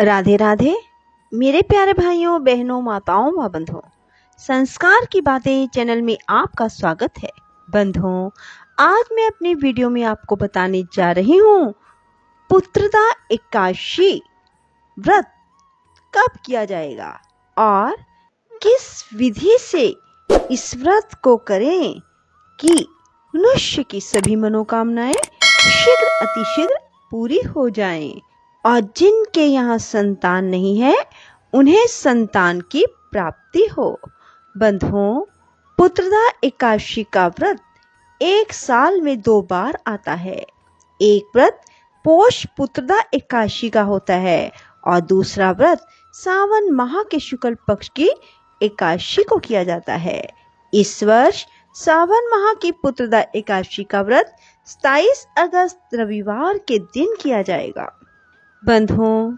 राधे राधे, मेरे प्यारे भाइयों, बहनों, माताओं व बंधुओं, संस्कार की बातें चैनल में आपका स्वागत है। बंधुओं, आज मैं अपनी वीडियो में आपको बताने जा रही हूँ पुत्रदा एकादशी व्रत कब किया जाएगा और किस विधि से इस व्रत को करें कि मनुष्य की सभी मनोकामनाएँ शीघ्र अतिशीघ्र पूरी हो जाएँ। और जिनके यहाँ संतान नहीं है, उन्हें संतान की प्राप्ति हो। बंधुओं, पुत्रदा एकादशी का व्रत एक साल में दो बार आता है। एक व्रत पोष पुत्रदा एकादशी का होता है और दूसरा व्रत सावन माह के शुक्ल पक्ष की एकादशी को किया जाता है। इस वर्ष सावन माह की पुत्रदा एकादशी का व्रत 27 अगस्त रविवार के दिन किया जाएगा। बंधुओं,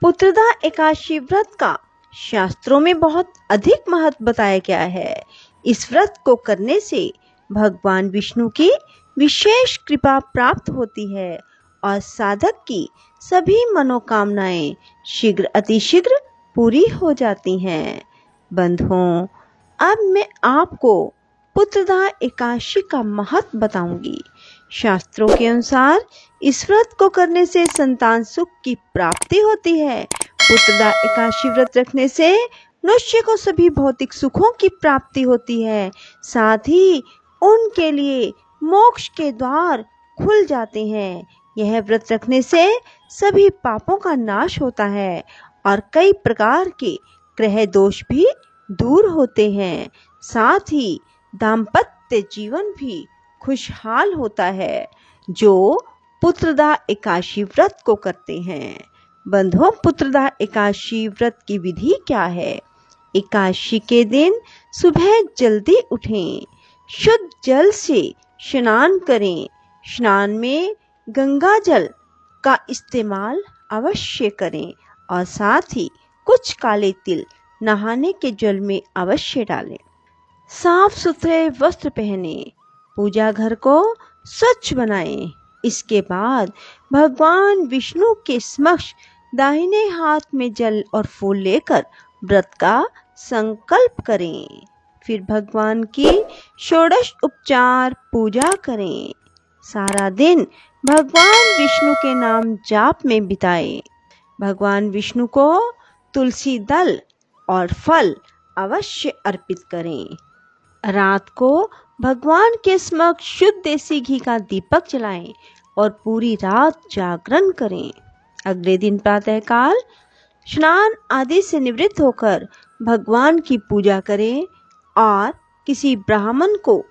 पुत्रदा एकादशी व्रत का शास्त्रों में बहुत अधिक महत्व बताया गया है। इस व्रत को करने से भगवान विष्णु की विशेष कृपा प्राप्त होती है और साधक की सभी मनोकामनाएँ शीघ्र, अतिशीघ्र पूरी हो जाती हैं। बंधुओं, अब मैं आपको पुत्रदा एकादशी का महत्व बताऊँगी। शास्त्रों के अनुसार इस व्रत को करने से संतान सुख की प्राप्ति होती है। पुत्रदा एकादशी व्रत रखने से मनुष्य को सभी भौतिक सुखों की प्राप्ति होती है। साथ ही उनके लिए मोक्ष के द्वार खुल जाते हैं। यह व्रत रखने से सभी पापों का नाश होता है और कई प्रकार के ग्रह दोष भी दूर होते हैं। साथ ही दाम्पत्य जीवन भी खुशहाल होता है, जो पुत्रदा एकाशी व्रत को करते हैं। बंधुओं, पुत्रदा एकाशी व्रत की विधि क्या है? एकादशी के दिन सुबह जल्दी उठें, शुद्ध जल से स्नान करें। स्नान में गंगा जल का इस्तेमाल अवश्य करें और साथ ही कुछ काले तिल नहाने के जल में अवश्य डालें। साफ़ सुथरे वस्त्र पहने पूजा घर को स्वच्छ बनाएँ। इसके बाद भगवान विष्णु के समक्ष दाहिने हाथ में जल और फूल लेकर व्रत का संकल्प करें। फिर भगवान की षोडश उपचार पूजा करें। सारा दिन भगवान विष्णु के नाम जाप में बिताएँ। भगवान विष्णु को तुलसी दल और फल अवश्य अर्पित करें। रात को भगवान के समक्ष शुद्ध देसी घी का दीपक जलाएँ और पूरी रात जागरण करें। अगले दिन प्रातःकाल स्नान आदि से निवृत्त होकर भगवान की पूजा करें और किसी ब्राह्मण को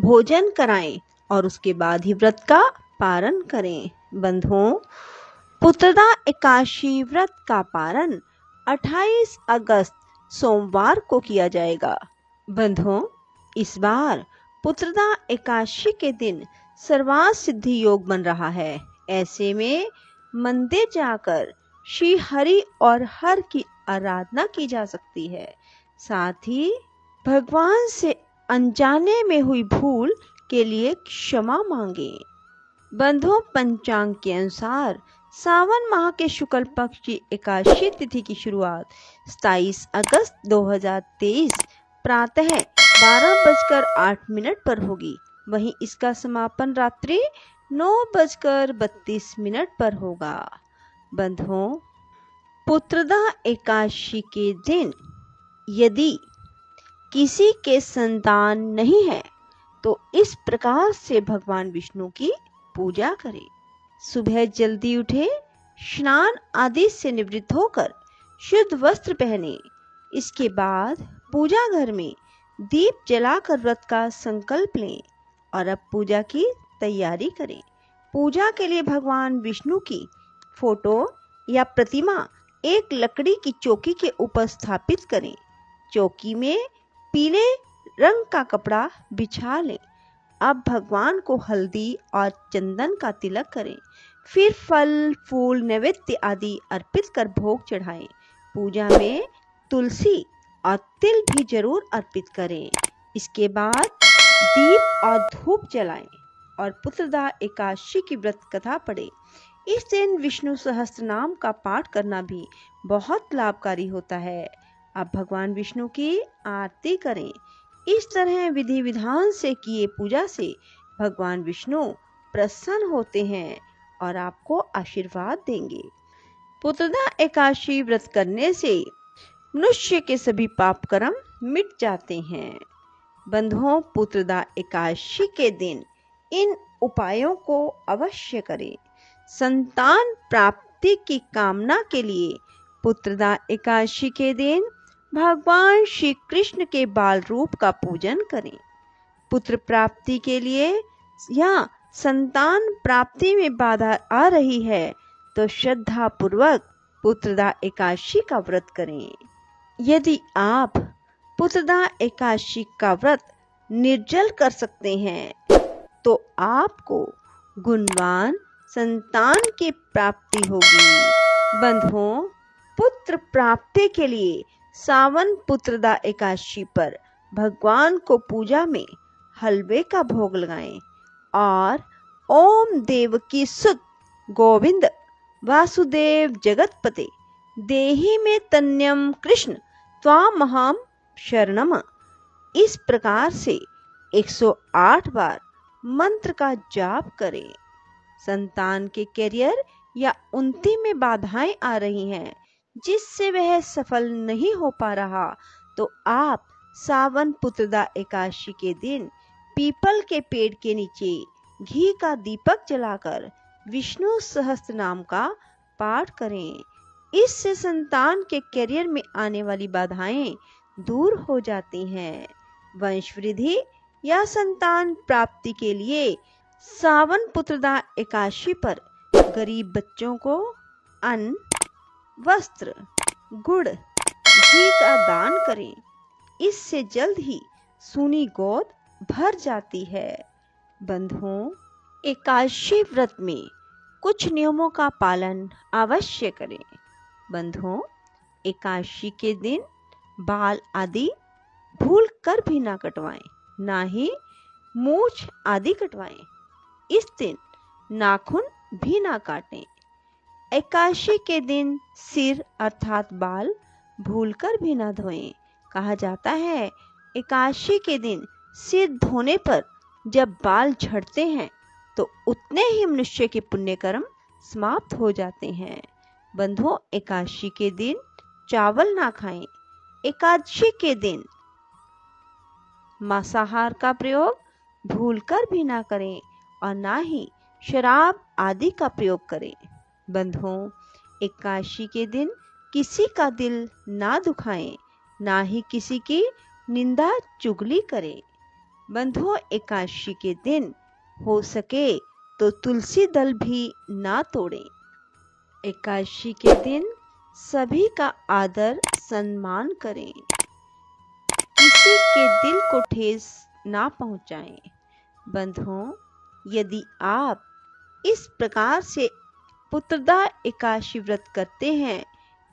भोजन कराएँ और उसके बाद ही व्रत का पारण करें। बंधुओं, पुत्रदा एकादशी व्रत का पारण 28 अगस्त सोमवार को किया जाएगा। बंधुओं इस बार पुत्रदा एकादशी के दिन सर्वात सिद्धि योग बन रहा है। ऐसे में मंदिर जाकर श्री हरि और हर की आराधना की जा सकती है। साथ ही भगवान से अनजाने में हुई भूल के लिए क्षमा मांगे। बंधुओं, पंचांग के अनुसार सावन माह के शुक्ल पक्ष की एकादशी तिथि की शुरुआत 27 अगस्त 2023 प्रातः बारह बजकर आठ मिनट पर होगी। वहीं इसका समापन रात्रि नौ बजकर बत्तीस मिनट पर होगा। बंधुओं, पुत्रदा एकादशी के दिन, यदि किसी के संतान नहीं है तो इस प्रकार से भगवान विष्णु की पूजा करें। सुबह जल्दी उठे, स्नान आदि से निवृत्त होकर शुद्ध वस्त्र पहने। इसके बाद पूजा घर में दीप जलाकर व्रत का संकल्प लें और अब पूजा की तैयारी करें। पूजा के लिए भगवान विष्णु की फ़ोटो या प्रतिमा एक लकड़ी की चौकी के ऊपर स्थापित करें। चौकी में पीले रंग का कपड़ा बिछा लें। अब भगवान को हल्दी और चंदन का तिलक करें। फिर फल, फूल, नैवेद्य आदि अर्पित कर भोग चढ़ाएँ। पूजा में तुलसी और तिल भी ज़रूर अर्पित करें। इसके बाद दीप और धूप जलाएँ और पुत्रदा एकादशी की व्रत कथा पढ़े। इस दिन विष्णु सहस्त्र नाम का पाठ करना भी बहुत लाभकारी होता है। अब भगवान विष्णु की आरती करें। इस तरह विधि विधान से किए पूजा से भगवान विष्णु प्रसन्न होते हैं और आपको आशीर्वाद देंगे। पुत्रदा एकादशी व्रत करने से मनुष्य के सभी पाप कर्म मिट जाते हैं। बंधुओं, पुत्रदा एकादशी के दिन इन उपायों को अवश्य करें। संतान प्राप्ति की कामना के लिए पुत्रदा एकादशी के दिन भगवान श्री कृष्ण के बाल रूप का पूजन करें। पुत्र प्राप्ति के लिए या संतान प्राप्ति में बाधा आ रही है तो श्रद्धा पूर्वक पुत्रदा एकादशी का व्रत करें। यदि आप पुत्रदा एकादशी का व्रत निर्जल कर सकते हैं तो आपको गुणवान संतान की प्राप्ति होगी। बंधुओं, पुत्र प्राप्ति के लिए सावन पुत्रदा एकादशी पर भगवान को पूजा में हलवे का भोग लगाएँ और ओम देव की सुत, गोविंद, वासुदेव, जगतपते, देही में तन्यम, कृष्ण त्वामहम शरणम। इस प्रकार से 108 बार मंत्र का जाप करें। संतान के करियर या उन्नति में बाधाएँ आ रही हैं, जिससे वह सफल नहीं हो पा रहा तो आप सावन पुत्रदा एकादशी के दिन पीपल के पेड़ के नीचे घी का दीपक जलाकर विष्णु सहस्त्र नाम का पाठ करें। इससे संतान के करियर में आने वाली बाधाएँ दूर हो जाती हैं। वंश वृद्धि या संतान प्राप्ति के लिए सावन पुत्रदा एकादशी पर गरीब बच्चों को अन्न, वस्त्र, गुड़, घी का दान करें। इससे जल्द ही सुनी गोद भर जाती है। बंधुओं एकादशी व्रत में कुछ नियमों का पालन अवश्य करें। बंधुओं, एकादशी के दिन बाल आदि भूल कर भी ना कटवाएँ, ना ही मूछ आदि कटवाएँ। इस दिन नाखून भी ना काटें। एकादशी के दिन सिर अर्थात बाल भूल कर भी ना धोएँ। कहा जाता है, एकादशी के दिन सिर धोने पर जब बाल झड़ते हैं तो उतने ही मनुष्य के पुण्य कर्म समाप्त हो जाते हैं। बंधुओं, एकादशी के दिन, चावल ना खाएँ, एकादशी के दिन। मांसाहार का प्रयोग भूलकर भी ना करें और ना ही शराब आदि का प्रयोग करें। बंधुओं, एकादशी के दिन किसी का दिल ना दुखाएँ, ना ही किसी की निंदा चुगली करें। बंधुओं, एकादशी के दिन हो सके तो तुलसी दल भी ना तोड़ें। एकादशी के दिन सभी का आदर सम्मान करें। किसी के दिल को ठेस ना पहुंचाएँ। बंधुओं, यदि आप इस प्रकार से पुत्रदा एकादशी व्रत करते हैं,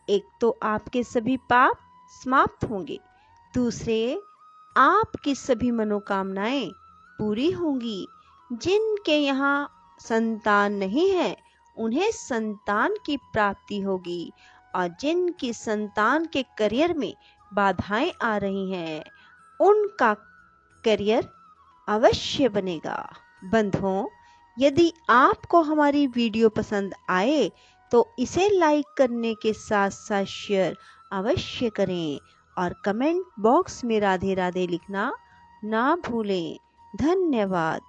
एक तो आपके सभी पाप समाप्त होंगे, दूसरे आपकी सभी मनोकामनाएँ पूरी होंगी। जिनके यहाँ संतान नहीं है उन्हें संतान की प्राप्ति होगी और जिनकी संतान के करियर में बाधाएँ आ रही हैं, उनका करियर अवश्य बनेगा। बंधुओं, यदि आपको हमारी वीडियो पसंद आए तो इसे लाइक करने के साथ साथ शेयर अवश्य करें और कमेंट बॉक्स में राधे राधे लिखना ना भूलें। धन्यवाद।